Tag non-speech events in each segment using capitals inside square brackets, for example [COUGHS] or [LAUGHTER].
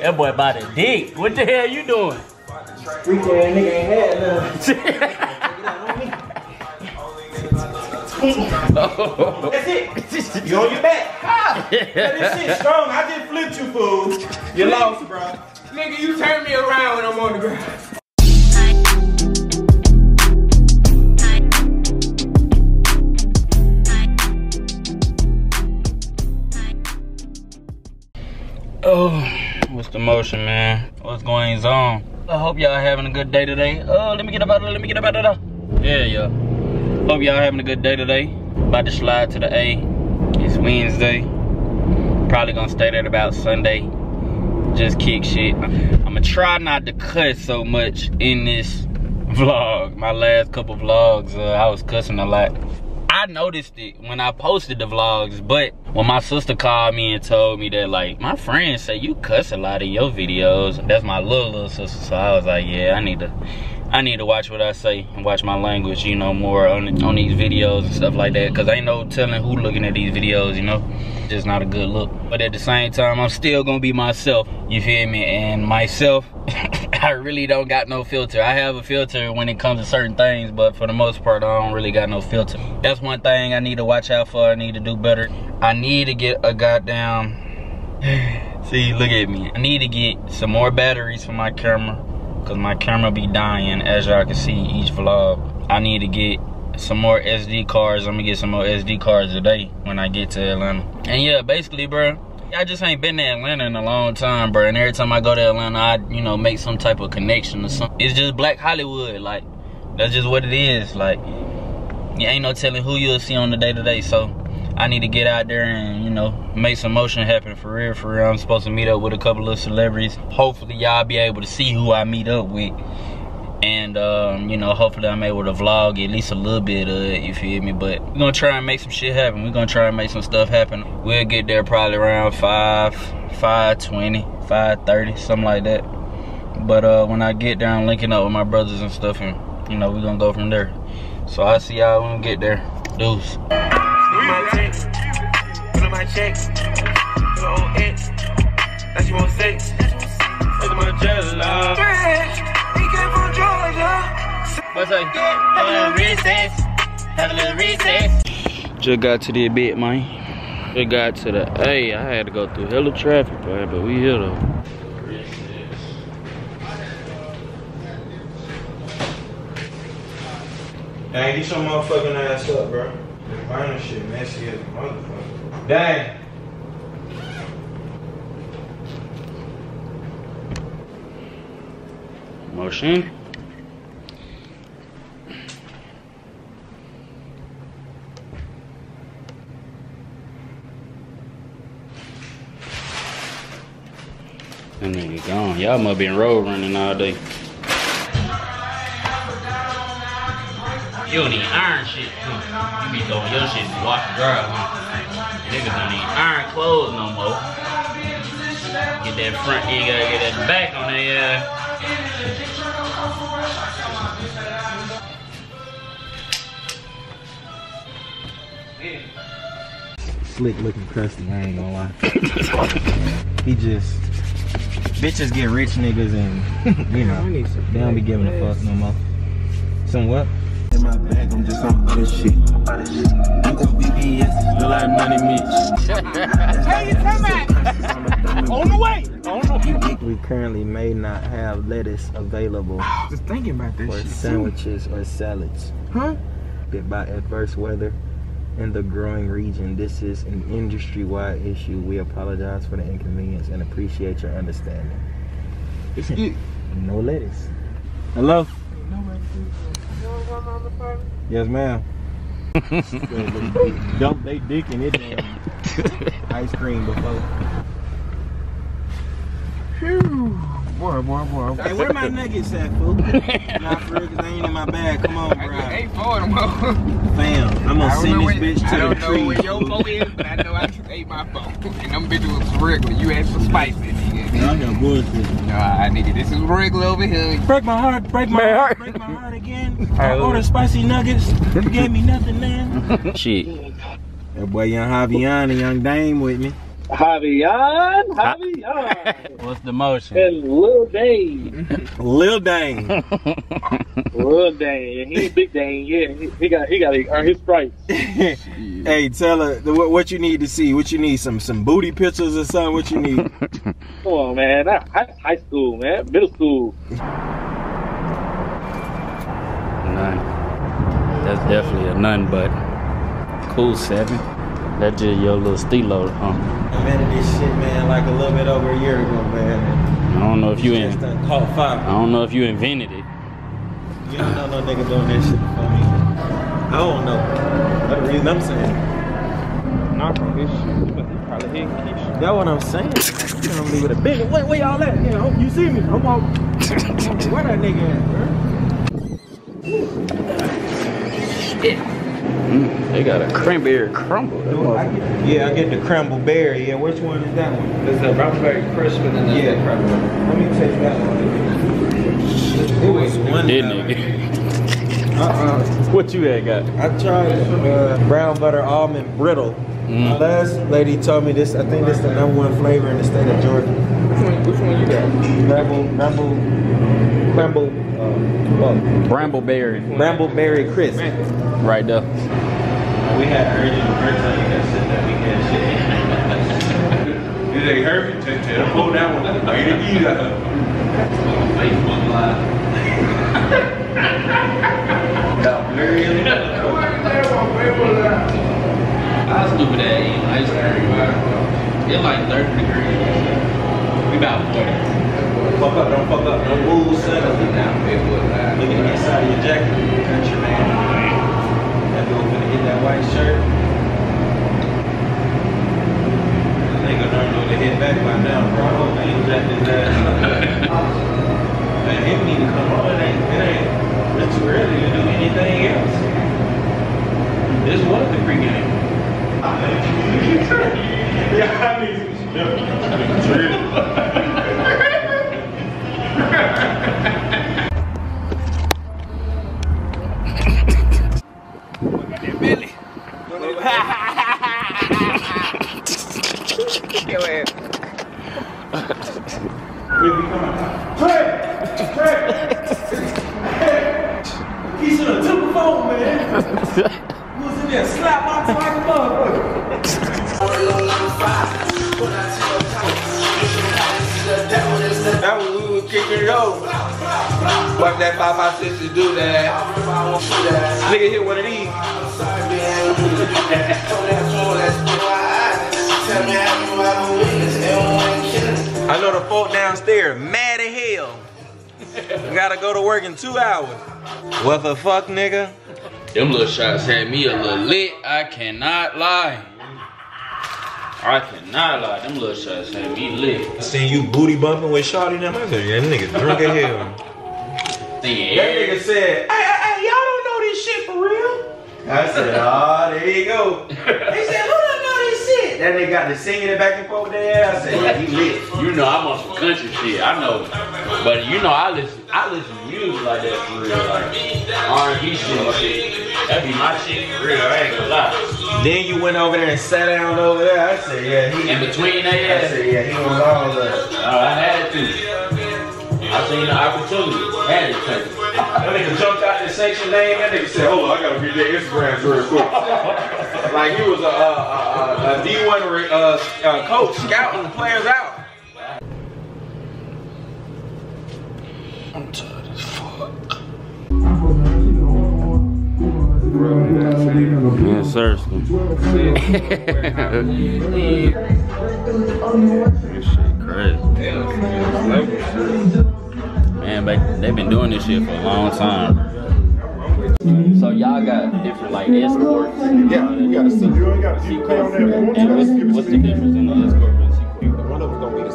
that boy about a dick. What the hell you doing? Freak ass nigga ain't had none. [LAUGHS] That's it. You on your back. Ha! Yeah, this shit strong. I just flipped you, fool. You lost, bro. Nigga, you turn me around when I'm on the ground. Oh, what's the motion, man? What's going on? I hope y'all having a good day today. Oh, let me get up out of Let me get up out of there. Yeah, yeah. Hope y'all having a good day today. About to slide to the A. It's Wednesday. Probably gonna stay there about Sunday. Just kick shit. I'ma try not to cuss so much in this vlog. My last couple vlogs, uh, I was cussing a lot. I noticed it when I posted the vlogs, but when my sister called me and told me that like, my friends say you cuss a lot in your videos. That's my little, little sister, so I was like, yeah, I need to I need to watch what I say and watch my language, you know, more on, on these videos and stuff like that. Cause ain't no telling who looking at these videos, you know. Just not a good look. But at the same time, I'm still gonna be myself, you feel me? And myself, [LAUGHS] I really don't got no filter. I have a filter when it comes to certain things, but for the most part, I don't really got no filter. That's one thing I need to watch out for. I need to do better. I need to get a goddamn, [SIGHS] see, look at me. I need to get some more batteries for my camera because my camera be dying as y'all can see each vlog. I need to get some more SD cards. I'm gonna get some more SD cards today when I get to Atlanta. And yeah, basically, bro, I just ain't been to Atlanta in a long time, bro. And every time I go to Atlanta, I, you know, make some type of connection or something. It's just Black Hollywood, like, that's just what it is. Like, you ain't no telling who you'll see on the day to day. So I need to get out there and, you know, make some motion happen for real, for real. I'm supposed to meet up with a couple of celebrities. Hopefully y'all be able to see who I meet up with. And, um, you know, hopefully I'm able to vlog at least a little bit of it, you feel me? But we're gonna try and make some shit happen. We're gonna try and make some stuff happen. We'll get there probably around 5, 5.20, 5.30, something like that. But uh, when I get there, I'm linking up with my brothers and stuff, and, you know, we're gonna go from there. So I'll see y'all when we get there. Deuce my text, put on my checks, put on X. Now she want sex. Look at my jello. He came from Georgia. What's up? Have a little recess. Have a little recess. Just got to the bit, man. Just got to the A. I had to go through hella traffic, man, but we here though. Dang, get your motherfucking ass up, bro. The final shit messy as a motherfucker. Dang. Motion. That nigga gone. Y'all must been road running all day. You don't need iron shit. You be throwing your shit to wash and dry, huh? Niggas don't need iron clothes no more. Get that front, you gotta get that back on there, yeah. Slick looking crusty, I ain't gonna lie. [COUGHS] he just bitches get rich niggas and [LAUGHS] you know they don't be giving a fuck no more. Some what? In my bag, I'm just on other shit. I'm gon' BBS, feel like money Mitch. Hey, you come back. On the way. On the way. We currently may not have lettuce available. Just thinking about this for sandwiches too. or salads. Huh? Bit by adverse weather in the growing region. This is an industry-wide issue. We apologize for the inconvenience and appreciate your understanding. no lettuce. Hello? Yes, ma'am. [LAUGHS] Dump they dick in it damn ice cream before. Phew. Boy, boy, boy. Hey, where my nuggets at, fool? Not for real, cause they ain't in my bag. Come on, bro. I ate four of them. Fam, I'm gonna send this bitch to the tree. I don't know where your phone is, but I know I just ate my phone. And them bitches was regular. You asked for spicy, nigga. I got bullshit. No, nigga, this is regular over here. Break my heart, break my heart, break my heart again. [LAUGHS] I ordered spicy nuggets. You gave me nothing, man. [LAUGHS] Shit. That boy Young Javion and Young Dame with me. Javion, Javion, [LAUGHS] What's the motion? and Lil Dane, Lil Dane. [LAUGHS] Lil Dane. He ain't big Dane, yeah. He, he got he got to earn his stripes. [LAUGHS] hey, tell her what, what you need to see. What you need? Some some booty pictures or something. What you need? Come on, man. That, high, high school, man. Middle school. None. That's definitely a none, but cool seven. That's just your little stilo, huh? Invented this shit, man, like a little bit over a year ago, man. I don't know if you in, Just done caught fire. I don't know if you invented it. You don't know no nigga doing that shit before me. I don't know. That's the reason I'm saying. Not from this shit. You must- you probably hit Keisha. That's what I'm saying. You know me with a big. Where, where y'all at? Yeah, hope you see me. I'm on. [COUGHS] Where that nigga at, bro? They got a cranberry crumble. I get, yeah, I get the crumble berry. Yeah, which one is that one? There's a raspberry crisp and then Yeah, let me taste that one. It was one. Did that- nigga. Uh-uh. What you had got? I tried uh, brown butter almond brittle. Mm. Last lady told me this. I think this is the number one flavor in the state of Georgia. Which one, which one you got? Bramble, bramble, bramble, well, Brambleberry. brambleberry crisp. Right there. We had urgent emergency that shit that we had shit. [LAUGHS] It ain't hurt me. Tell tell them hold that one. I ain't eat that. Facebook Live. Got blurry in I was stupid at eating ice cream. It's like 30 degrees. We about 40. Fuck up, don't fuck up, don't move, son. Look at the inside of your jacket, country man. That dude gonna get that white shirt. What the fuck, nigga? Them little shots had me a little lit. I cannot lie. I cannot lie. Them little shots had me lit. I seen you booty bumping with Shawty now. I said, yeah, nigga drunk as hell. Thinking That nigga said, hey, hey, hey, y'all don't know this shit for real. I said, ah, there you go. [LAUGHS] He said, who don't know this shit? That nigga got to singing it back and forth there. I said, yeah, he lit. You know I'm on some country shit. I know, but you know I listen. I listen to music like that for real, like R&B shit. and shit. That be my shit for real. I ain't gonna lie. Then you went over there and sat down over there. I said, yeah, he. In between that, I said, yeah, he was all the. oh, I had to. I seen the opportunity. Had to take it. That nigga jumped out the section name. That nigga said, hold on, I gotta read their Instagrams real quick. [LAUGHS] Like he was a, a, a, a D1 re- uh, uh, coach scouting the players out. Yes, sir. this shit crazy. Man, but they've been doing this shit for a long time. So y'all got different like escorts. Yeah, you got a secret. You got a you pay on that one And what's, what's the difference in the escort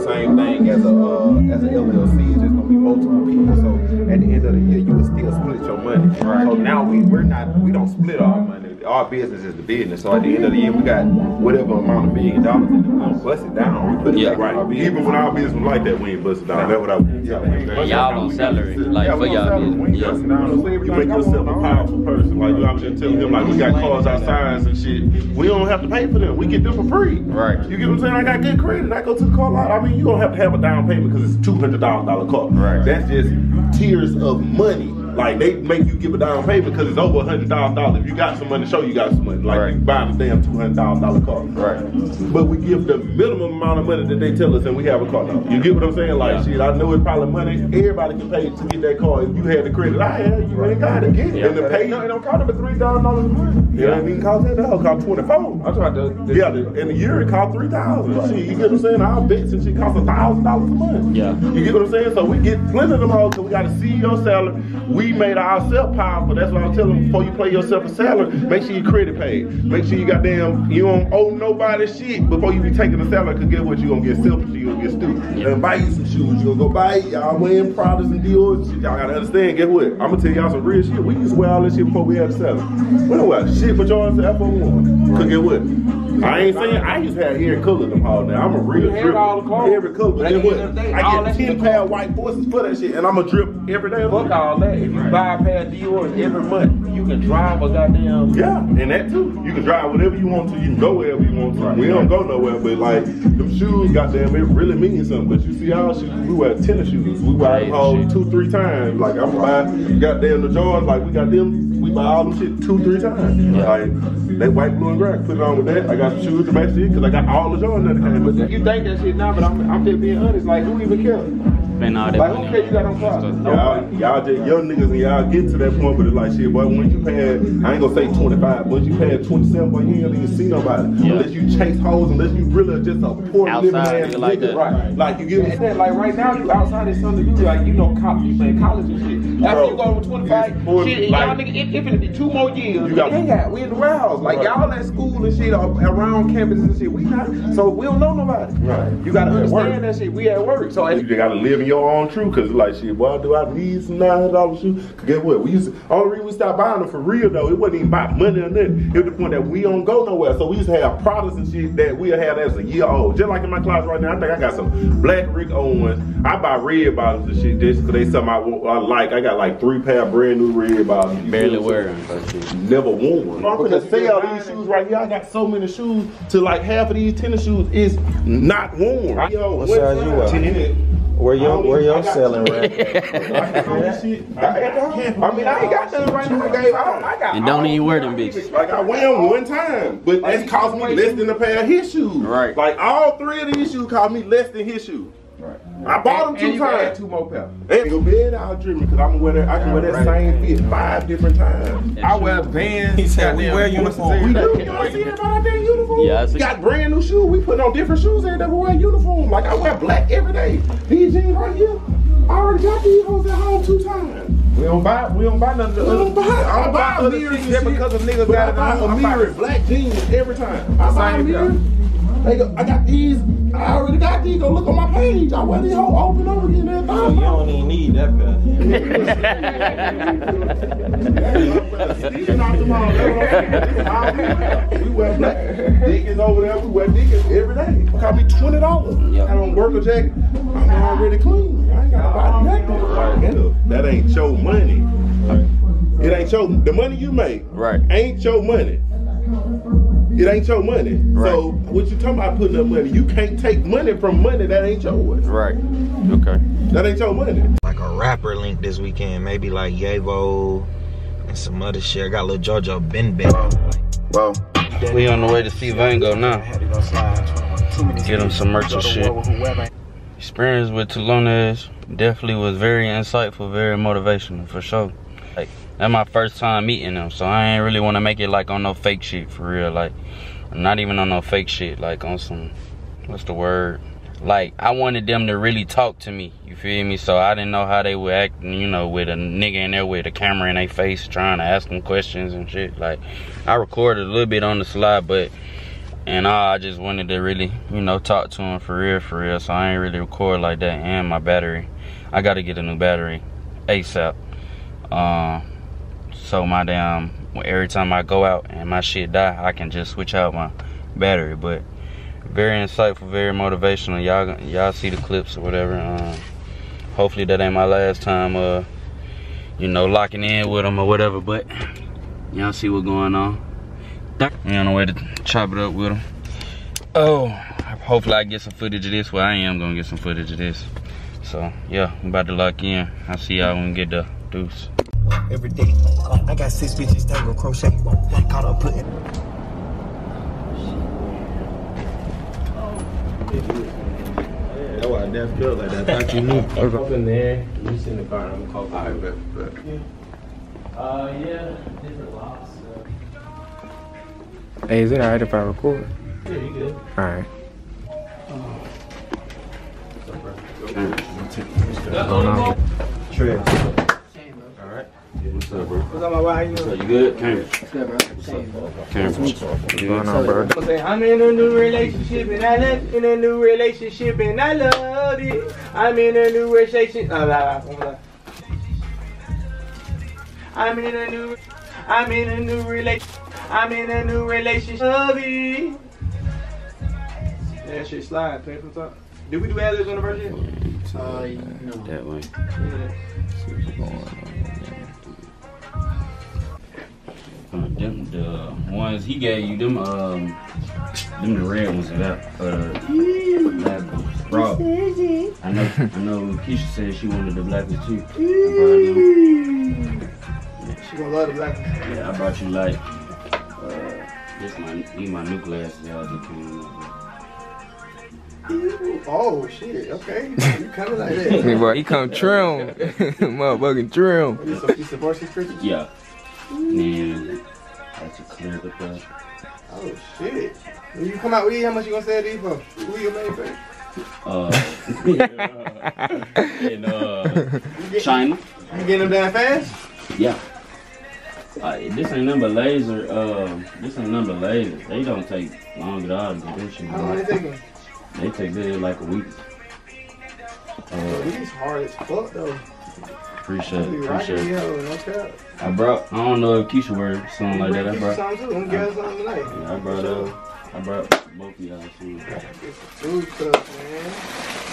same thing as a uh, as an LLC. It's just gonna be multiple people. So at the end of the year, you will still split your money. Right. So now we we're not we don't split our money. Our business is the business. So at the end of the year, we got whatever amount of million dollars in it. We don't bust it down. We put it Yeah. back Right. our business. Even when our business was like that, we ain't busted down. That's what I was. Yeah, we Y'all down. on We salary, like, yeah, for y'all salary. We ain't business. busting down. You everything make yourself a powerful person. Like I'm just telling him, like we got cars outside and shit. We don't have to pay for them. We get them for free. Right. You get what I'm saying? I got good credit. I go to the car lot. I mean, you don't have to have a down payment because it's two hundred thousand dollar car. Right. That's just tiers of money. Like they make you give a down payment because it's over a hundred thousand dollars. If you got some money, show you got some money. Like Right. you buying a damn two hundred thousand dollar car. Right. But we give the minimum amount of money that they tell us, and we have a car now. You get what I'm saying? Like Yeah. shit, I know it's probably money. Everybody can pay to get that car. If you had the credit, I had, you ain't got it. Get it. Yeah. And the pay, It don't, it don't cost them three thousand dollars a month. it ain't even cost that. That cost twenty four. I'm talking about the, the Yeah, the, in a year it cost three thousand. Shit, you get what I'm saying? Our bets and shit cost a thousand dollars a month. Yeah. You get what I'm saying? So we get plenty of them all because we got a CEO salary. We made ourselves powerful. That's what I was telling them before you play yourself a salary, make sure your credit paid. Make sure you got damn you don't owe nobody shit before you be taking the salary because guess what? you gonna get selfish, you gonna get stupid. And buy you some shoes. you're gonna go buy it. Y'all wearing Pradas and Dior and shit. Y'all gotta understand, guess what? I'm gonna tell y'all some real shit. We used to wear all this shit before we had the salary. We don't wear shit but y'all the F01. Cause get what? I ain't saying I used to have every color them all now. I'm a real drip. all the. Every color. But what? end of the day, I get 10 shit- pair of white forces for that shit and I'm a drip every day. Fuck all that. If you buy a pair of Dior's every month, you can drive a goddamn. Yeah, and that too. You can drive whatever you want to. You can go wherever you want to. We don't go nowhere, but like them shoes, goddamn, it really means something. But you see our shoes, we wear tennis shoes. We wear them all two, three times. Like I'm buy goddamn the Jordans. Like we got them. We buy all them shit two, three times. Like they white, blue, and gray. Put it on with that. I got some shoes to match it because I got all the Jordans that But you think that shit now, but I'm, I'm just being honest. Like, who even cares? Spend all that Like, who money. cares you got on cars? Y'all, y'all just young niggas and y'all get to that point, but it's like shit, boy. Once you pay, I ain't gonna say 25, once you pay 27, boy, you ain't even see nobody Yeah. unless you chase hoes, unless you really are just a poor Outside living ass nigga like nigga. that. Right? Like you And get. then, like right now, you outside is something you like, you know, cop, you in college and shit. After Bro, you go to 25, it's shit, and like- y'all nigga, if, if it be two more years, You got- we ain't got, we in the warehouse. Like Right. y'all at school and shit, around campus and shit, we not, so we don't know nobody. Right. You gotta We at work. understand that shit. We at work, so You just gotta live in your own truth, cause like shit, boy, do I need some nine hundred dollars shoes? 'Cause Guess what? We used to, only reason we stopped buying them for real though, it wasn't even about money or nothing. It was the point that we don't go nowhere. So we used to have products and shit that we had as a year old. Just like in my closet right now, I think I got some black Rick Owens. I buy red bottoms and shit just cause they something I, I like. I got like three pair of brand new red bottoms. You Barely feel wear them. but shit. never worn. I'm gonna sell these shoes right here. I got so many shoes to like half of these tennis shoes is not worn. Yo, What size you wear? Ten. Where your where your selling rep? [LAUGHS] I I mean, I ain't got nothing right now. I I, don't, I got. And don't even wear them bitches. Like I wear them one time, but that's cost me less than a pair of his shoes. Right. Like all three of these shoes cost me less than his shoes. Right. I bought them And two you can add times. two more pairs. And go bed out dream because I'm gonna wear that. I can wear that same fit five different times. I wear Vans. He said we wear Forces uniform. We do. You don't see everybody out there in uniform. Yeah, I see. Got brand new shoes. We put on different shoes every day. We wear uniform. Like I wear black every day. These jeans right here. I already got these hoes at home two times. We don't buy, we don't buy nothing. I don't buy, I don't buy other mirrors shit and just shit, because of niggas but got I it. buy on- a I'm mirror, black jeans every time. I buy a mirror. Here. They go, I got these. I already got these. Go look on my page. I wear these whole open over again every So you don't even need that pair. Steven knocked them all. That's what I'm saying. This is how we wear. We wear black. Dickies over there. We wear Dickies every day. It cost me twenty dollars. Yep. I don't work a jacket. I'm already clean. I ain't gotta buy nothing. That ain't your money. It ain't your the money you make. Right. Ain't your money. It ain't your money. So what you talking about putting up money? You can't take money from money that ain't yours. Right. Okay. That ain't your money. Like a rapper link this weekend, maybe like Yavo and some other shit. I got little Jojo Ben Ben. Well, We on the way to see Vango now. Get him some merch and shit. Experience with Tulones definitely was very insightful, very motivational for sure. Like that's my first time meeting them, so I ain't really want to make it like on no fake shit for real. Like not even on no fake shit. Like on some what's the word? Like I wanted them to really talk to me. You feel me? So I didn't know how they would act. You know, with a nigga in there with a camera in their face, trying to ask them questions and shit. Like I recorded a little bit on the slide, but and I just wanted to really, you know, talk to him for real, for real. So I ain't really record like that. And my battery, I got to get a new battery, ASAP. Uh, So my damn, every time I go out and my shit die, I can just switch out my battery. But very insightful, very motivational. Y'all, y'all see the clips or whatever. Um, hopefully that ain't my last time, uh, you know, locking in with them or whatever. But y'all see what's going on. We on the way to chop it up with them. Oh, hopefully I get some footage of this. Well, I am gonna get some footage of this. So yeah, I'm about to lock in. I'll see y'all when we get the deuce. Every day. I got six bitches tango crochet. Caught up putting. That's why I didn't feel like that. I thought you knew. [LAUGHS] Up in there, you sit in the car and I'm gonna call you. Uh, yeah, different locks. Hey, is it alright if I record? Yeah, you good. Alright. What's up, bro? Let's go, man. Trip. What's up, bro? What's up, my wife? So you good? Cameron. Cameron. What's going on, bro? I'm in a new relationship and I love in a new relationship and I love it. I'm in a new relationship. Uh, blah, blah, blah. I'm in a new. I'm in a new relationship. I'm in a new relationship. Love. Yeah, that shit slide. Play from top. Did we do ad libs on the verse yet? Uh, no. That way. Uh, the ones he gave you, them um, them the red ones that uh, black ones. Bro, I know, I know. Keisha said she wanted the black ones too. I brought them. She gonna love the black. Yeah, I brought you like uh, this my these my new glasses. Y'all just came up. Oh shit. Okay. You coming like that? [LAUGHS] Hey, boy, he come trim. [LAUGHS] Motherfucking trim. You some, you some varsity stretches? Yeah. A clear the plus. Oh shit. When you come out with these, how much you gonna sell these for? Who your main friend? Uh, [LAUGHS] in uh, China. You getting them down fast? Yeah. Uh, this ain't number laser. Uh, this ain't number laser. They don't take long at all to get this shit. How long they taking? They take this like a week. Uh, these hard as fuck though. Appreciate, it, appreciate. it. no. I brought. I don't know if Keisha wear something like that. I brought. getting. Yeah, I brought. Uh, I brought both of y'all shoes. Food man.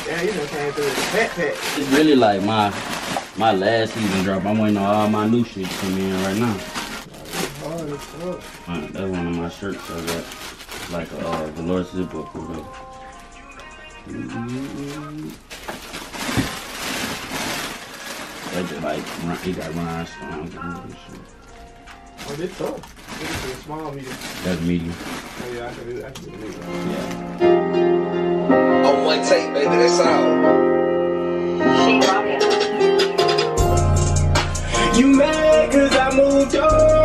Yeah, you done came through the backpack. It's really like my my last season drop. I'm waiting on all my new shit to come in right now. As. Uh, that's one of my shirts I got. Like a uh, velour zip up or whatever. That just like run- he got rhinestones and shit. Oh, this tough. This is a small medium. That's medium. Oh yeah, I can do. I can do it. Yeah. On one tape, baby, that's all. You mad cause I moved on.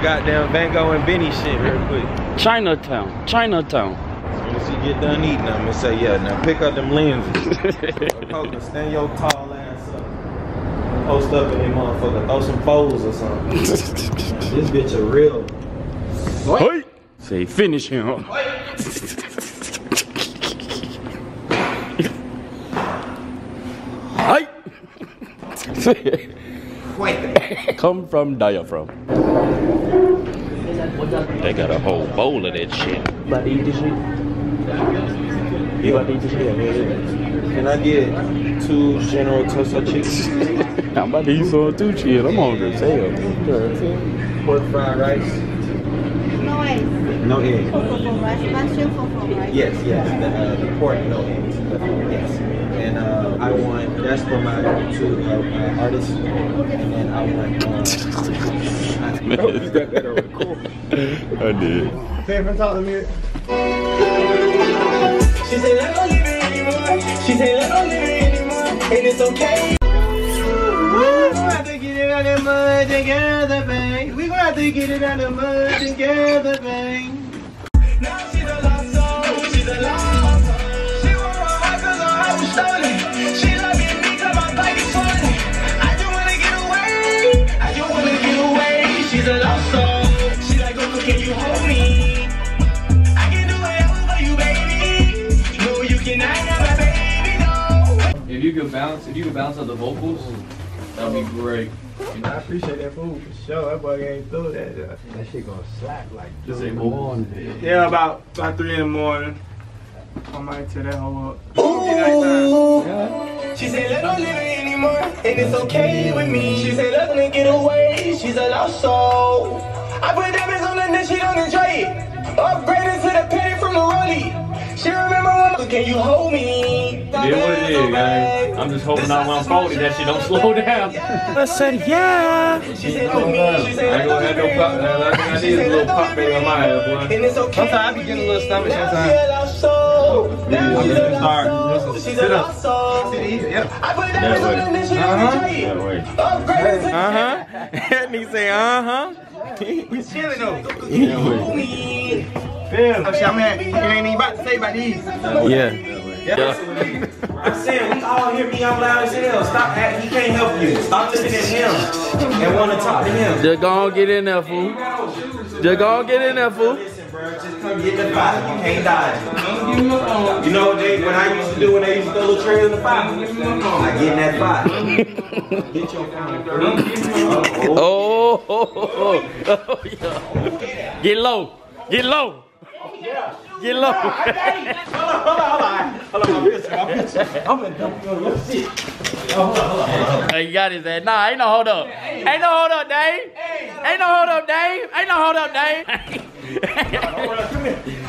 Going goddamn Van Gogh and Benny shit real quick. Chinatown. Chinatown. As soon as you get done eating, I'm gonna say, yeah, now pick up them lenses. [LAUGHS] Coca, stand your tall ass up. Post up in here, motherfucker. Throw some foes or something. [LAUGHS] this bitch a real. Hey! Say finish him. [LAUGHS] Hey! Come from diaphragm. They got a whole bowl of that shit. About to eat this shit? You about to eat this shit? Can I get two General Toaster chickens? [LAUGHS] I'm about to eat some too, chill. I'm hungry as hell. Pork fried rice? No eggs. No eggs. Fofo rice. Mashed fofo rice. Yes, yes. The, uh, the pork, no eggs. Yes. and uh, I want that's for my two uh, uh, artists, and then I want. Uh, [LAUGHS] I did. Favorite talk to me. She said, let don't live it anymore. She said, let don't live it anymore. And it's okay. We gonna have to get it out of the mud together, babe. We gonna have to get it out of the mud together, babe. Now she's a lost soul. She's a lost soul. She want my heart 'cause her heart was stolen. She loving me 'cause my bike is swollen. I just wanna get away. I just wanna get away. She's a lost soul. If you could bounce, if you could bounce out the vocals, that'd be great. I appreciate that food for sure. That boy ain't through that. That shit gonna slap like Just say morning. Yeah, about about three in the morning. I might tear that whole up. She said, let don't live it anymore, and it's okay with me. She said, let me get away. She's a lost soul. I put diamonds on her and she don't enjoy it. Upgraded to the penny from the rollie. She remember when can you hold me? It is what it is, guys. I'm just hoping not when I'm folding that shit don't slow down. I said, yeah. She said, hold me. She said, I ain't gonna have no pop. uh, I think I need a little pop baby on my head, boy. And it's okay. Sometimes I be getting a little stomach sometimes. I'm gonna start. Sit up. Sit easy, yep. I put diamonds on her and she don't enjoy it. Upgraded to Uh huh. That [LAUGHS] nigga say, uh We chilling though. Feel. Oh, shit, I'm at, you ain't even about to say about these. Yeah. I'm saying, we all hear me, I'm loud as hell. Stop acting, he can't help you. Stop looking at him and want to talk to him. Just go on, get in there, fool. Just go on, get in there, fool. Just get the fight. You can't dodge it. You know what they, when I used to do when they used to throw little trail in the fight? I get in that fight. Get your phone, bro. Oh, oh, oh, oh, yeah. Get low. Get low. Get low. [LAUGHS] Hold on, hold on, hold on. I'm pissing, I'm pissing. I'm gonna dump you on your shit. Oh, hold on, hold on, hold on. Hey, you got his ass. Nah, ain't no hold up. Ain't no hold up, Dave. Ain't no hold up, Dave. Ain't no hold up, Dave.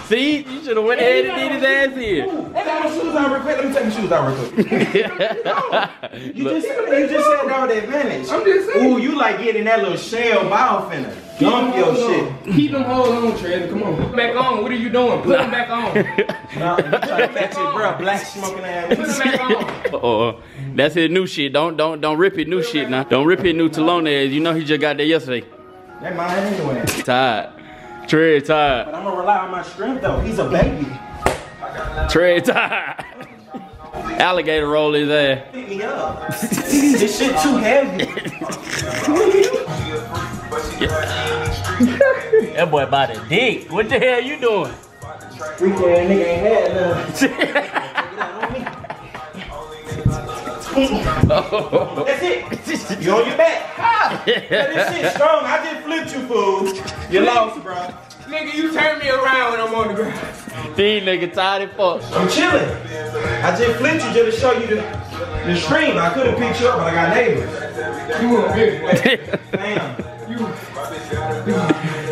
See, you should have went ahead and did his ass in. Hey, got my shoes on real quick. Let me take my shoes out real quick. [LAUGHS] You just, you just said that with advantage. I'm just saying. Ooh, you like getting that little shell bow finna. Dump your shit. Keep them hoes on, Trey. Come on. Put back on. What are you doing? Put them back on. Nah, you trying to catch it, bro. Black smoking ass. Put them back on. [LAUGHS] Oh, that's his new shit. Don't don't don't rip his new shit now. Don't rip his new Talone. You know he just got there yesterday. That mine anyway. Tired. Trey tired. But I'm gonna rely on my strength though. He's a baby. Trey tired. Alligator roll his ass. Pick me up. [LAUGHS] this shit too heavy. [LAUGHS] [LAUGHS] That boy about a dick. What the hell you doing? Freak ass nigga ain't had none. [LAUGHS] That's it. You on your back. Ah, yeah, this shit strong. I just flipped you, fool. You lost, bro. Nigga, you turn me around when I'm on the ground. These nigga tired as fuck. I'm chilling. I just flipped you just to show you the, the stream. I could have picked you up, but I got neighbors. You a bitch. Damn.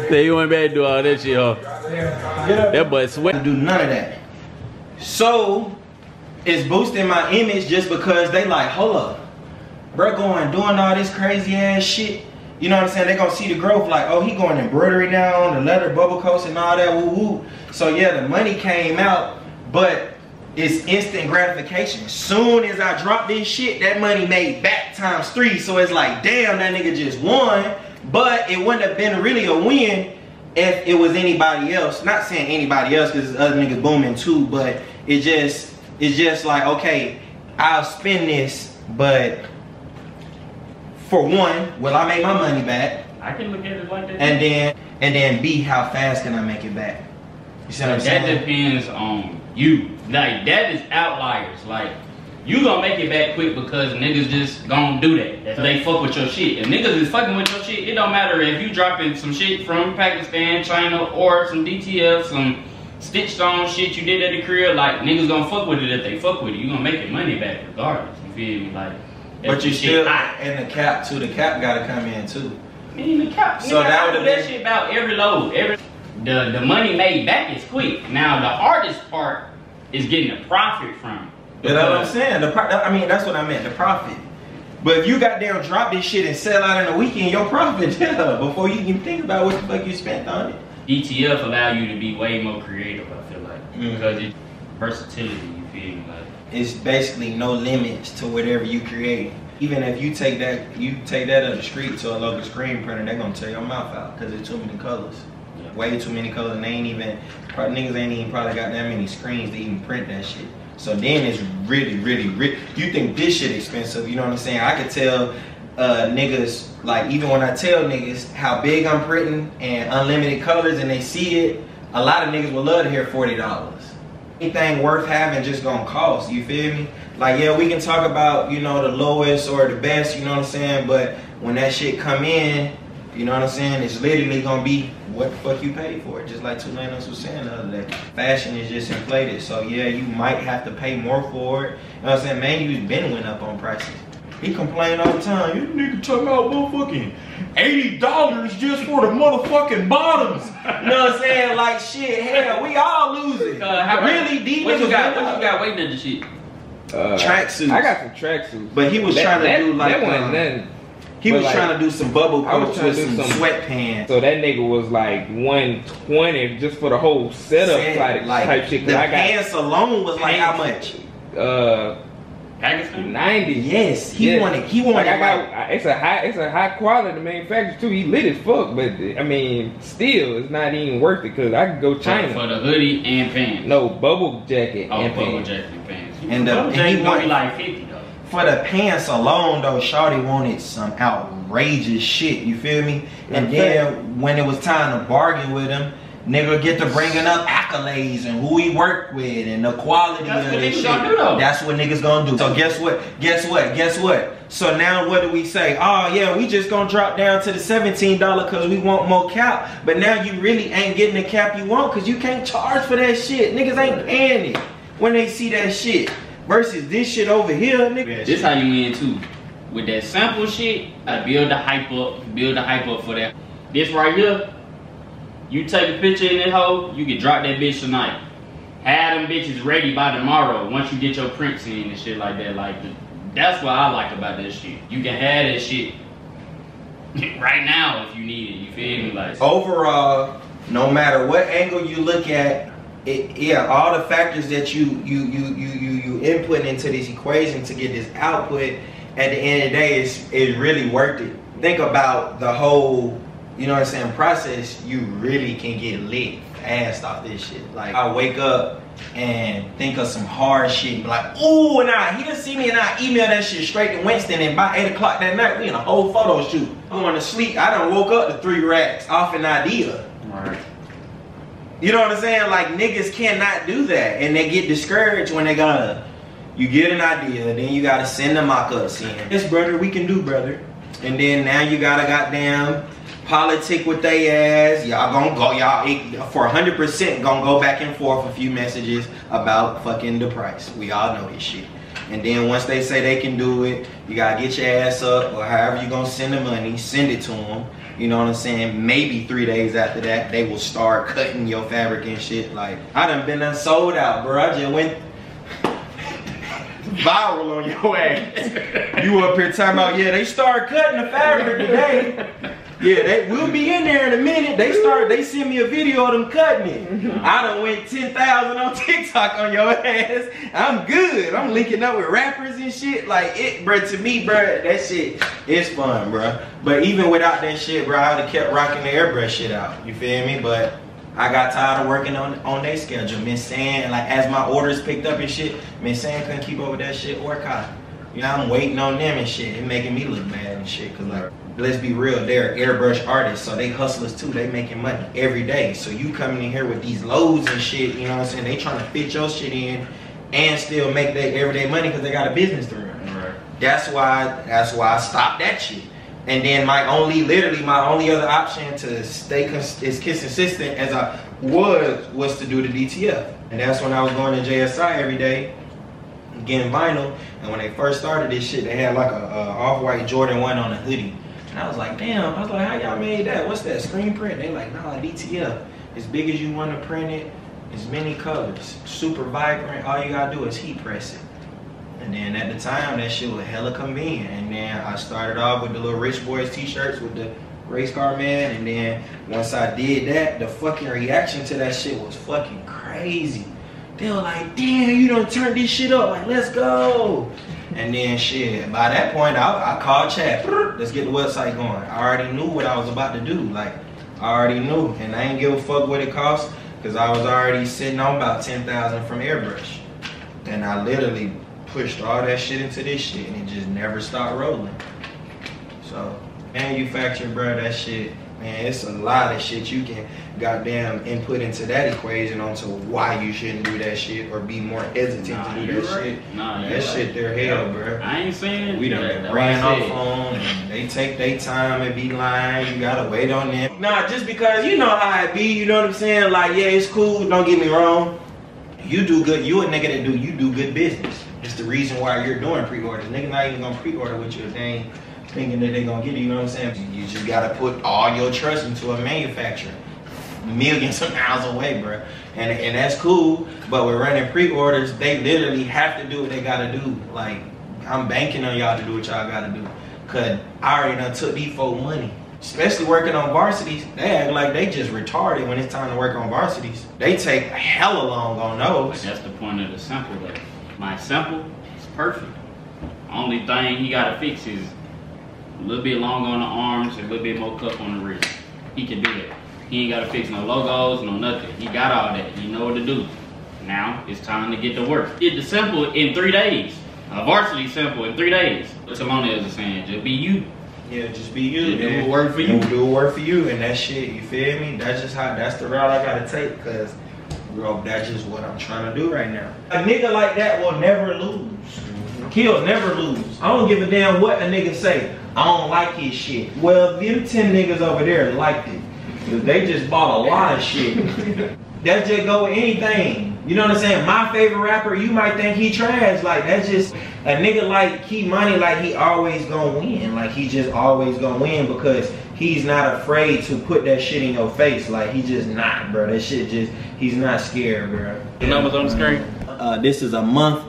Say you went back to do all that shit, huh? Get up. That boy sweat. do none of that. So it's boosting my image just because they like, hold up, bro, going doing all this crazy ass shit. You know what I'm saying? They gonna see the growth, like, oh, he going embroidery down, the leather bubble coats and all that, woo woo. So yeah, the money came out, but it's instant gratification. Soon as I drop this shit, that money made back times three. So it's like, damn, that nigga just won. But it wouldn't have been really a win if it was anybody else. Not saying anybody else because other niggas booming too, but it just it's just like okay, I'll spend this, but for one, will I make my money back? I can look at it like that. And then and then B, how fast can I make it back? You see what I'm that saying? That depends on you. Like that is outliers. Like you gonna make it back quick because niggas just gonna do that. They fuck with your shit. If niggas is fucking with your shit, it don't matter if you dropping some shit from Pakistan, China, or some DTF, some stitched on shit you did at the crib. Like niggas gonna fuck with it if they fuck with it. You gonna make your money back regardless. You feel me? Like But you still hot. and the cap too. The cap gotta come in too. The cap. So that I would've do that shit about every load. Every the the money made back is quick. Now the hardest part is getting a profit from it. You know what I'm saying? The pro- I mean, that's what I meant. The profit. But if you goddamn drop this shit and sell out in a weekend, your profit, [LAUGHS] yeah, before you even think about what the fuck you spent on it. DTF allow you to be way more creative. I feel like Mm. because it's versatility. You feel me? Like It's basically no limits to whatever you create. Even if you take that, you take that up the street to a local screen printer, they're gonna tear your mouth out because there's too many colors. Yeah. Way too many colors, and they ain't even, probably, niggas ain't even probably got that many screens to even print that shit. So then it's really, really, really, you think this shit expensive, you know what I'm saying? I could tell uh, niggas, like even when I tell niggas how big I'm printing and unlimited colors and they see it, a lot of niggas would love to hear $40. Anything worth having just gonna cost, you feel me? Like yeah, we can talk about, you know, the lowest or the best, you know what I'm saying? But when that shit come in, you know what I'm saying? It's literally gonna be what the fuck you paid for it. Just like Tulones was saying the other day. Fashion is just inflated. So yeah, you might have to pay more for it. You know what I'm saying? Man, you've been went up on prices. He complained all the time. You nigga talking about motherfucking eighty dollars just for the motherfucking bottoms. [LAUGHS] You know what I'm saying? Like shit, hell, we all losing. Uh, how- really, these what you niggas got? What up. you got waiting at the shit? Uh, Tracksuits. I got some tracksuits. But he was That- trying to that- do like that wasn't um, nothing. He but was like- trying to do some bubble I was coats trying with to do some some- sweatpants. So that nigga was like 120 just for the whole setup Saying, type, type shit. Cause the I got pants alone was like how much? uh Pakistan. 90. Yes, he Yeah. wanted. He wanted. Like I got, like- it's a high, it's a high quality manufacturer too. He lit as fuck, but I mean, still, it's not even worth it because I could go China. for the hoodie and pants. no bubble jacket Oh, and bubble pants. jacket and pants. And the- bubble and he gonna be want- like fifty though. For the pants alone though, Shawty wanted some outrageous shit. You feel me? And then when it was time to bargain with him. Nigga get to bringing up accolades and who he worked with and the quality That's of what this niggas shit. gonna do. That's what niggas gonna do. So guess what? Guess what? Guess what? So now what do we say? Oh yeah, we just gonna drop down to the $17 cause we want more cap. But now you really ain't getting the cap you want cause you can't charge for that shit. Niggas ain't paying it when they see that shit. Versus this shit over here, nigga. This how you win too. With that sample shit, I build the hype up, build the hype up for that. This right here, you take a picture in that hole, you can drop that bitch tonight. Have them bitches ready by tomorrow once you get your prints in and shit like that. Like that's what I like about this shit. You can have that shit [LAUGHS] right now if you need it. You feel me? Like overall, no matter what angle you look at, it, yeah, all the factors that you you you you you you input into this equation to get this output, at the end of the day, is really worth it. Think about the whole, you know what I'm saying, process. You really can get lit fast off this shit. Like I wake up and think of some hard shit, and be like, ooh, and I he'll see me and I email that shit straight to Winston, and by eight o'clock that night, we in a whole photo shoot. I'm going to sleep. I done woke up to three racks off an idea. right. You know what I'm saying? Like niggas cannot do that, and they get discouraged when they gotta. You get an idea, then you gotta send the mock-ups in. Yes, brother, we can do, brother. And then now you gotta goddamn politic with they ass. Y'all gonna go, y'all for 100% gonna go back and forth a few messages about fucking the price. We all know this shit. And then once they say they can do it, you gotta get your ass up, or however you gonna send the money, send it to them. You know what I'm saying? Maybe three days after that, they will start cutting your fabric and shit. Like I done been done sold out, bro. I just went [LAUGHS] viral on your ass. You up here talking about, yeah, they start cutting the fabric today. Yeah, they we'll be in there in a minute. They start they send me a video of them cutting it. I done went 10,000 on [LAUGHS] TikTok on your ass. I'm good. I'm linking up with rappers and shit. Like it, bro, to me, bro, that shit is fun, bro. But even without that shit, bro, I would have kept rocking the airbrush shit out. You feel me? But I got tired of working on on their schedule. Miss San, like as my orders picked up and shit, Miss San couldn't keep up with that shit or Kai. You know, I'm waiting on them and shit. It making me look bad and shit. Cause like, let's be real, they're airbrush artists, so they hustlers too. They making money every day. So you coming in here with these loads and shit, you know what I'm saying? They trying to fit your shit in and still make their everyday money because they got a business to run. Right. That's why that's why I stopped that shit. And then my only, literally my only other option to stay cons- as kiss consistent as I was was to do the DTF. And that's when I was going to JSI every day, getting vinyl. And when they first started this shit, they had like a, a off-white Jordan one on a hoodie. And I was like, damn. I was like, how y'all made that? What's that screen print? They like, nah, DTF. As big as you want to print it, as many colors, super vibrant. All you gotta do is heat press it. And then at the time, that shit was hella convenient. And then I started off with the little Rich Boys t-shirts with the race car man. And then once I did that, the fucking reaction to that shit was fucking crazy. They were like, damn, you don't turn this shit up. Like, let's go. And then shit, by that point, I, I called Chad. Let's get the website going. I already knew what I was about to do. Like, I already knew. And I ain't give a fuck what it cost. Cause I was already sitting on about 10,000 from Airbrush. And I literally pushed all that shit into this shit and it just never stopped rolling. So, manufacturing, bro, that shit, man, it's a lot of shit you can goddamn input into that equation onto why you shouldn't do that shit or be more hesitant Nah, to do that right. shit. Nah, that right. shit, they're hell, bro. I ain't saying We done that. been That's ran off said. on they take their time and be lying. You gotta wait on them. Nah, just because you know how it be, you know what I'm saying? Like, yeah, it's cool, don't get me wrong. You do good, you a nigga that do you do good business. It's the reason why you're doing pre-orders. Nigga not even gonna pre-order with you if they ain't thinking that they're gonna get it, you know what I'm saying? You just gotta put all your trust into a manufacturer. Millions of miles away, bro. And and that's cool, but we're running pre-orders, they literally have to do what they gotta do. Like, I'm banking on y'all to do what y'all gotta do. Cause I already done took these folk money. Especially working on varsities, they act like they just retarded when it's time to work on varsities. They take hella long on But those. that's the point of the sample though. My sample is perfect. Only thing he gotta fix is a little bit longer on the arms, a little bit more cup on the wrist. He can do that. He ain't gotta fix no logos, no nothing. He got all that. He know what to do. Now it's time to get to work. Did the sample in three days. A varsity sample in three days. What Simone is saying, just be you. Yeah, just be you. It man. will work for you. It will work for you, and that shit, you feel me? That's just how. That's the route I gotta take, cause, bro, that's just what I'm trying to do right now. A nigga like that will never lose. Mm-hmm. He'll never lose. I don't give a damn what a nigga say. I don't like his shit. Well, them ten niggas over there liked it. 'Cause They just bought a lot of shit. [LAUGHS] that just go with anything. You know what I'm saying? My favorite rapper, you might think he trash. Like that's just a nigga like Key Money, like he always gonna win. Like he just always gonna win because he's not afraid to put that shit in your face. Like he just not, bro. That shit just he's not scared, bro. The numbers on the screen. Uh, this is a month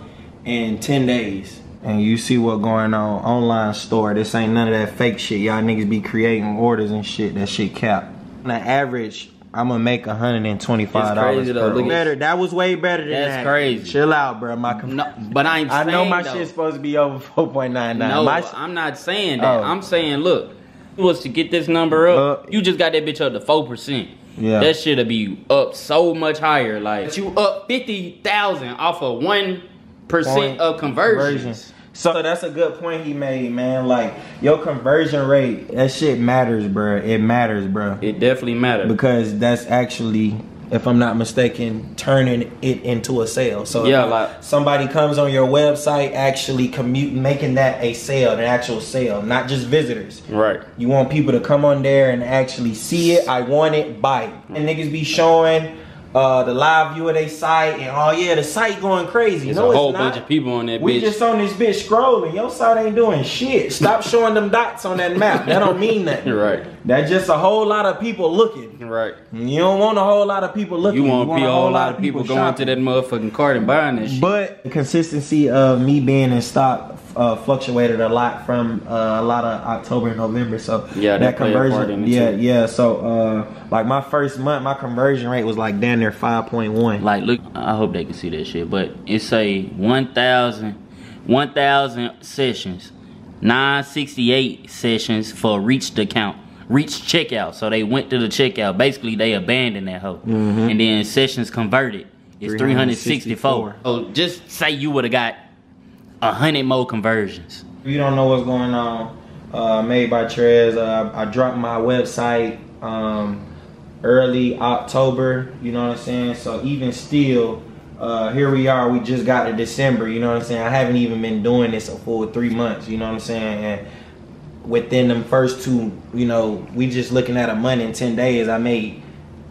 and 10 days. And you see what going on online store. This ain't none of that fake shit. Y'all niggas be creating orders and shit. That shit cap. On average, I'm gonna make $125 It's crazy though. per Look better. That was way better than That's that. That's crazy. Chill out, bro. My com- No, but I'm I know my though, shit's supposed to be over [LAUGHS] 4.99. No, my sh- I'm not saying that. Oh. I'm saying, look, it was to get this number up. Uh, you just got that bitch up to four percent. Yeah. That shit'll be up so much higher. Like you up fifty thousand off of one percent of conversions. conversions. So that's a good point he made, man. Like your conversion rate, that shit matters, bro. It matters, bro. It definitely matters. because that's actually, if I'm not mistaken, turning it into a sale. So Yeah, like- somebody comes on your website, actually commute, making that a sale, an actual sale, not just visitors. Right. You want people to come on there and actually see it. I want it, buy it. And niggas be showing uh, the live view of their site and oh yeah, the site going crazy. There's no, a whole it's not. bunch of people on that We bitch. just on this bitch scrolling. Your site ain't doing shit. Stop [LAUGHS] showing them dots on that map. That don't mean nothing. [LAUGHS] right. That's just a whole lot of people looking. Right. You don't want a whole lot of people looking. You want, a whole lot of people, going to that motherfucking cart and buying this. shit. But the consistency of me being in stock uh, fluctuated a lot from uh, a lot of October and November. So Yeah, that that play a part conversion, yeah, too. yeah. So uh, like my first month, my conversion rate was like down there five point one. Like, look, I hope they can see that shit. But it say 1,000 1,000 sessions, 968 sessions for reached account, reached checkout. So they went to the checkout. Basically, they abandoned that hoe. Mhm. And then sessions converted is 364. 364. So just say you would have got a hundred more conversions. If you don't know what's going on, uh, made by Trez, uh, I dropped my website um, early October. You know what I'm saying? So even still, uh, here we are. We just got to December. You know what I'm saying? I haven't even been doing this a full three months. You know what I'm saying? And within them first two, you know, we just looking at a month in ten days. I made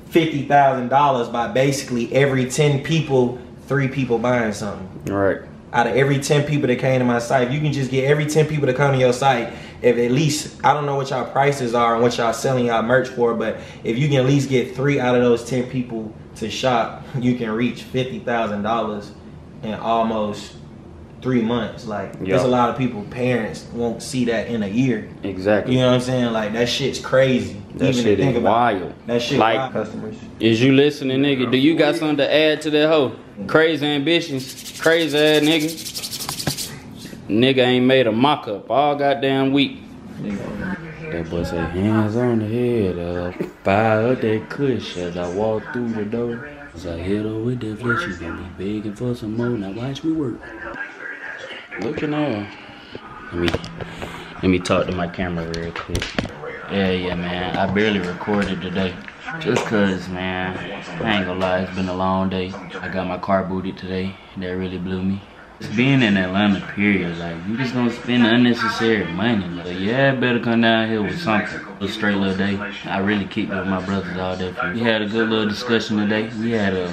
fifty thousand dollars by basically every ten people, three people buying something Right. Out of every 10 people that came to my site, if you can just get every 10 people to come to your site, if at least, I don't know what y'all prices are and what y'all selling y'all merch for, but if you can at least get three out of those 10 people to shop, [LAUGHS] you can reach $50,000 in almost three months. Like Yeah. there's a lot of people, parents won't see that in a year. Exactly. You know what I'm saying? Like that shit's crazy. That Even shit to think is about. wild. That shit Like- wild. customers. Is you listening, nigga? Do you got something to add to that hoe? Crazy ambition, crazy ass nigga. Nigga ain't made a mock up all goddamn week. That boy say hands on the head up, fire up that kush as I walk through the door. As I hit her with that flesh, you gonna be begging for some more. Now watch me work. Looking at. Let me let me talk to my camera real quick. Yeah, yeah, man. I barely recorded today. Just cause, man, I ain't gonna lie, it's been a long day. I got my car booted today. That really blew me. Just being in Atlanta, period, like, you just gonna spend unnecessary money. Like, yeah, better come down here with something. A straight little day. I really kicked with my brothers all day. We had a good little discussion today. We had a,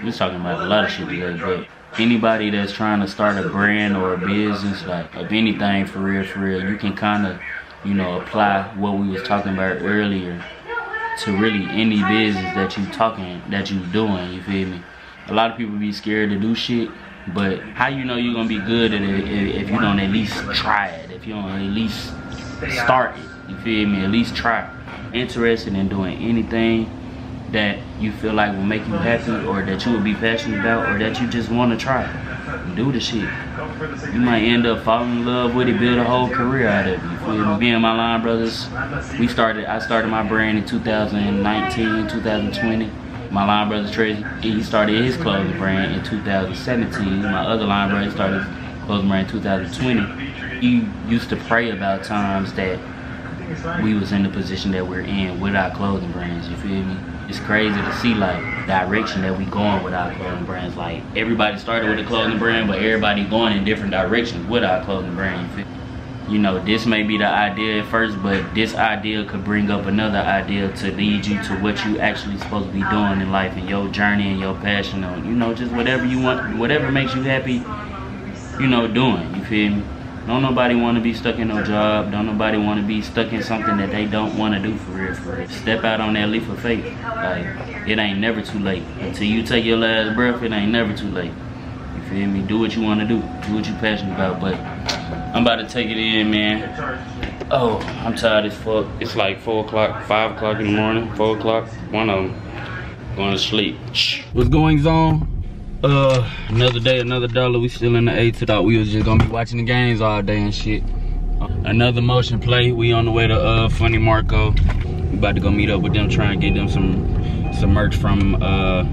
we was talking about a lot of shit today, but anybody that's trying to start a brand or a business, like, of anything for real, for real, you can kind of, you know, apply what we was talking about earlier to really any business that you talking that you doing you feel me? A lot of people be scared to do shit but how you know you're gonna be good at it if, if you don't at least try it if you don't at least start it you feel me? At least try. Interested in doing anything that you feel like will make you happy or that you would be passionate about or that you just want to try do the shit you might end up falling in love with it, build a whole career out of it. You feel me? And my line brothers, we started. I started my brand in 2019, 2020. My line brother Tracy, he started his clothing brand in 2017. My other line brother started clothing brand in 2020. He used to pray about times that we was in the position that we're in with our clothing brands. You feel me? It's crazy to see like direction that we going with our clothing brands. Like everybody started with a clothing brand, but everybody going in different directions with our clothing brand. You, know, this may be the idea at first, but this idea could bring up another idea to lead you to what you actually supposed to be doing in life and your journey and your passion on, you know, just whatever you want, whatever makes you happy, you know, doing. You feel me? Don't nobody want to be stuck in no job. Don't nobody want to be stuck in something that they don't want to do for real, for real. Step out on that leap of faith. Like, it ain't never too late. Until you take your last breath, it ain't never too late. You feel me? Do what you want to do. Do what you're passionate about. But I'm about to take it in, man. Oh, I'm tired as fuck. It's like 4 o'clock, 5 o'clock in the morning, 4 o'clock. One of them going to sleep. What's going on? Uh, another day, another dollar. We still in the eight. Thought we was just gonna be watching the games all day and shit. Uh, another motion play. We on the way to uh Funny Marco. We about to go meet up with them, try and get them some some merch from uh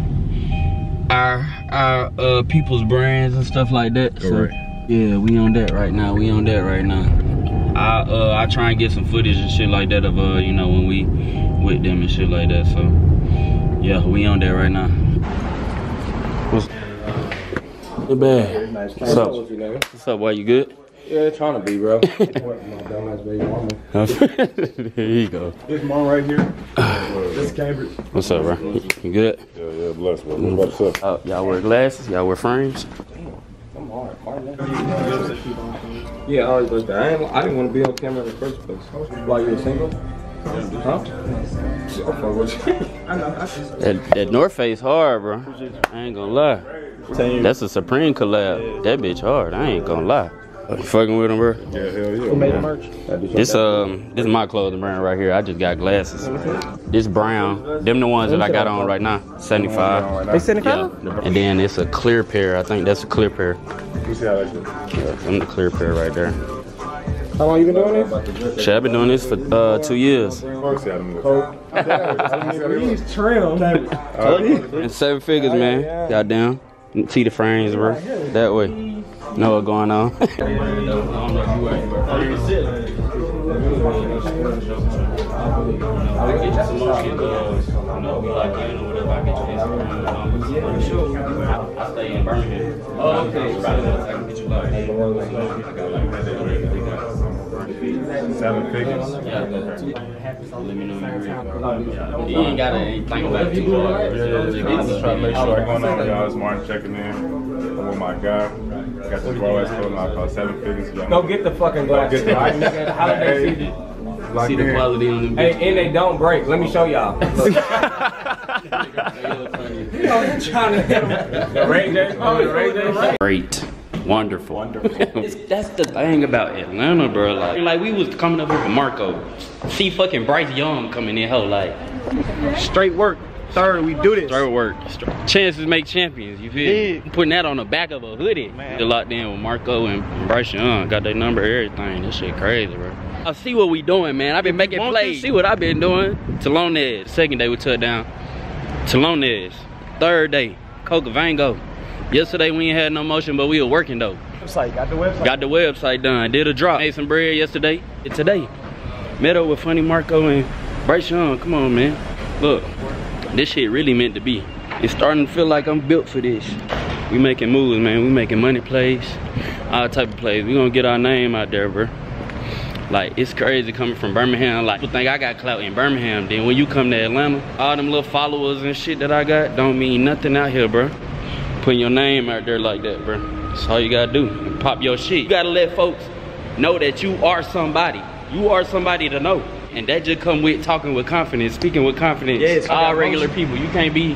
our our uh people's brands and stuff like that. So, yeah, we on that right now. We on that right now. I uh I try and get some footage and shit like that of uh you know when we with them and shit like that. So yeah, we on that right now. What's Hey, bad. What's up? What's up? Why you good? Yeah, trying to be, bro. [LAUGHS] Here you go. This mom right here. This Kambridge. What's up, bro? You, you good? Yeah, yeah, bless, bro. What's up? Uh, y'all wear glasses? Y'all wear frames? Yeah, I always like that. I, ain't, I didn't want to be on camera in the first place. Why you were single? Huh? I'll fuck with you. I know. That, that North Face hard, bro. I ain't gonna lie. That's a Supreme collab. That bitch hard. I ain't gonna lie. You fucking with him, bro? yeah, hell yeah. Who made the merch? This um, this is my clothing brand right here. I just got glasses. This brown. Them the ones that I got on right now. 75. They 75? Yeah. And then it's a clear pair. I think that's a clear pair. You see how that shit? Yeah, I'm the clear pair right there. How long you been doing this? Shit, I've been doing this for uh, two years. Fuck see how them look. [LAUGHS] He's trim. And seven figures, man. Goddamn. See the frames, bro. That way. Know what's going on. I stay in Birmingham. Oh, okay. Seven figures. Let me know you're. You ain't gotta think about it too hard. Yeah, just trying to make sure what's going on, y'all. It's Martin checking in. I'm with my guy. Got this raw ass clothing I call seven figures. Go get the fucking glasses. Get the- right? Nigga, Holiday season. Locked See the in. quality on them. Hey, and they don't break. Let me show y'all. [LAUGHS] Look. I'm trying to hit 'em. The Ray J. Oh, the Ray J. Great. Wonderful. Wonderful. [LAUGHS] that's the thing about Atlanta, bro. Like, like we was coming up here for Marco. See fucking Bryce Young coming in, ho, like. Straight work. Third, we do this. Straight work. Chances make champions, you feel? Yeah. Putting that on the back of a hoodie. Man. They're locked in with Marco and Bryce Young. Got their number, everything. This shit crazy, bro. I see what we doing, man. I've been making plays. See what I've been doing. Tulones. Second day we took down. Tulones. Third day. Cocavango. Yesterday we ain't had no motion, but we were working though. Website, got the website. Got the website done. Did a drop. Made some bread yesterday. Today. Met up with Funny Marco and Bryce Young. Come on, man. Look, this shit really meant to be. It's starting to feel like I'm built for this. We making moves, man. We making money plays, all type of plays. We gonna get our name out there, bro. Like, it's crazy coming from Birmingham. Like, people think I got clout in Birmingham. Then when you come to Atlanta, all them little followers and shit that I got don't mean nothing out here, bro. Putting your name out there like that, bro. That's all you gotta do. Pop your shit. You gotta let folks know that you are somebody. You are somebody to know. And that just come with talking with confidence, speaking with confidence. Yes, all regular people. You can't be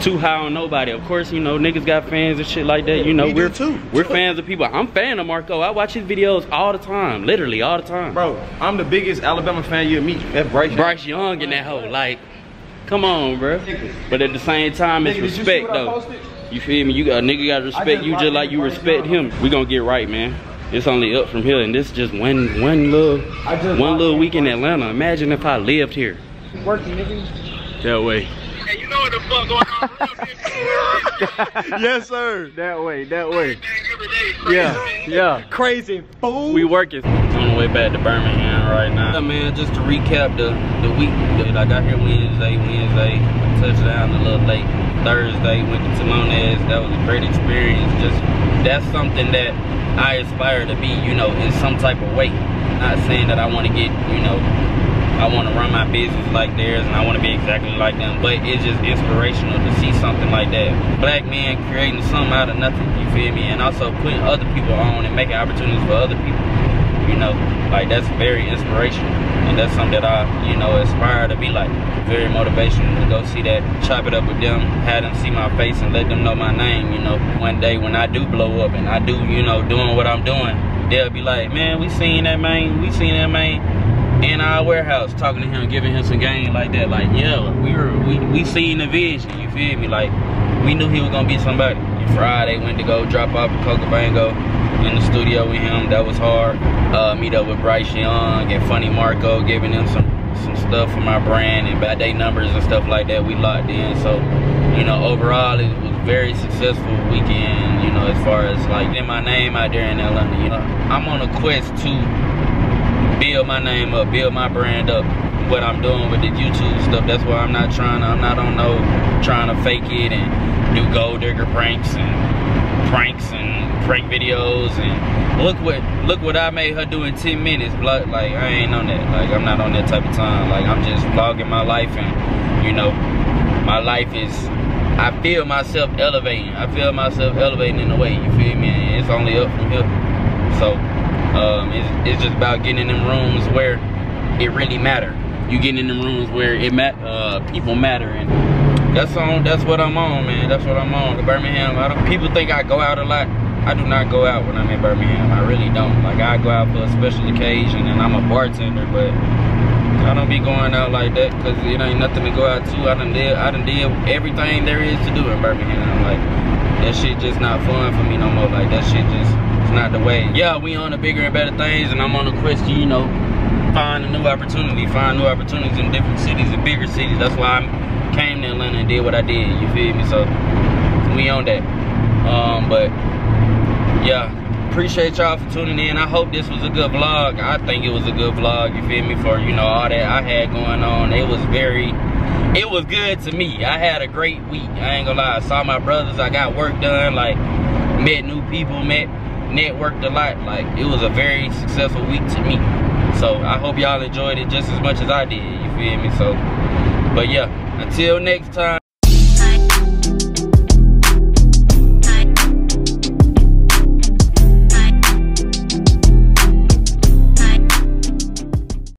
too high on nobody. Of course, you know, niggas got fans and shit like that. You know, we we're too. We're fans of people. I'm fan of Marco. I watch his videos all the time. Literally all the time. Bro, I'm the biggest Alabama fan you'll meet. That's Bryce. Bryce Young in that hoe. Like, come on, bro. But at the same time, it's Nigga, did you see respect though. You feel me? You got a nigga got respect you just like you respect him. We gonna get right, man. It's only up from here, and this just one one little one little week in Atlanta. Imagine if I lived here. Working, nigga. That way. Hey, you know what the fuck going on? [LAUGHS] yes, sir. That way, that way. Every day, Yeah, yeah. Crazy fool. We working on the way back to Birmingham right now. Yeah, man, just to recap the the week. that I got here Wednesday, Wednesday, touchdown a little late. Thursday, went to Tulones. That was a great experience. Just that's something that I aspire to be, you know, in some type of way. Not saying that I want to get, you know, I want to run my business like theirs and I want to be exactly like them, but it's just inspirational to see something like that. Black men creating something out of nothing, you feel me? And also putting other people on and making opportunities for other people. You know, like that's very inspirational. And that's something that I, you know, aspire to be like. Very motivational to go see that, chop it up with them, have them see my face and let them know my name, you know. One day when I do blow up and I do, you know, doing what I'm doing, they'll be like, man, we seen that man, we seen that man in our warehouse talking to him, giving him some game like that. Like, yeah, we were we, we seen the vision, you feel me? Like, we knew he was gonna be somebody. Friday went to go drop off Cocavango in the studio with him. That was hard. Uh, meet up with Bryce Young and Funny Marco, giving them some some stuff for my brand and bad day numbers and stuff like that. We locked in. So, you know, overall it was very successful weekend, you know, as far as like getting my name out there in Atlanta. You know, I'm on a quest to build my name up, build my brand up. What I'm doing with the YouTube stuff, that's why I'm not trying to, I'm not on no trying to fake it and do gold digger pranks and pranks and prank videos and look what look what I made her do in 10 minutes. Like like, I ain't on that. Like I'm not on that type of time. Like I'm just vlogging my life and you know, my life is I feel myself elevating. I feel myself elevating in a way, you feel me? And it's only up from here. So um, it's, it's just about getting in them rooms where it really matter. You get in them rooms where it mat uh, people matter and that's on that's what I'm on, man. That's what I'm on. Birmingham, I don't people think I go out a lot. I do not go out when I'm in Birmingham. I really don't. Like I go out for a special occasion and I'm a bartender, but I don't be going out like that because it ain't nothing to go out to. I done did I done did everything there is to do in Birmingham. Like that shit just not fun for me no more. Like that shit just not the way. Yeah, we on the bigger and better things and I'm on a quest to, you know, find a new opportunity, find new opportunities in different cities and bigger cities. That's why I came to Atlanta and did what I did. You feel me? So we on that. Um, but yeah, appreciate y'all for tuning in. I hope this was a good vlog. I think it was a good vlog. You feel me? For you know all that I had going on, it was very. It was good to me. I had a great week. I ain't gonna lie. I saw my brothers. I got work done. Like met new people. Met networked a lot. Like it was a very successful week to me. So I hope y'all enjoyed it just as much as I did. You feel me? So, but yeah, until next time.